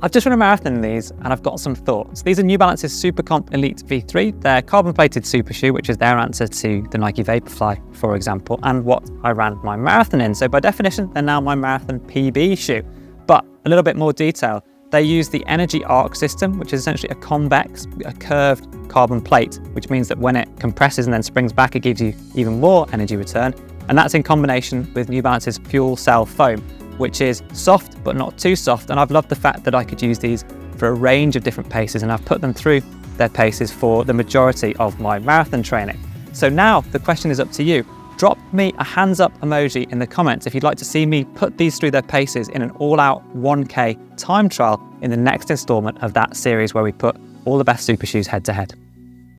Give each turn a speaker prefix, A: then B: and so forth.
A: I've just run a marathon in these and I've got some thoughts. These are New Balance's Supercomp Elite V3. They're carbon plated super shoe, which is their answer to the Nike Vaporfly, for example, and what I ran my marathon in. So by definition, they're now my marathon PB shoe. But a little bit more detail. They use the Energy Arc system, which is essentially a convex, a curved carbon plate, which means that when it compresses and then springs back, it gives you even more energy return. And that's in combination with New Balance's Fuel Cell Foam, which is soft but not too soft. And I've loved the fact that I could use these for a range of different paces and I've put them through their paces for the majority of my marathon training. So now the question is up to you. Drop me a hands up emoji in the comments if you'd like to see me put these through their paces in an all out 1K time trial in the next installment of that series where we put all the best super shoes head to head.